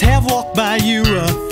have walked by you.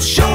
It's your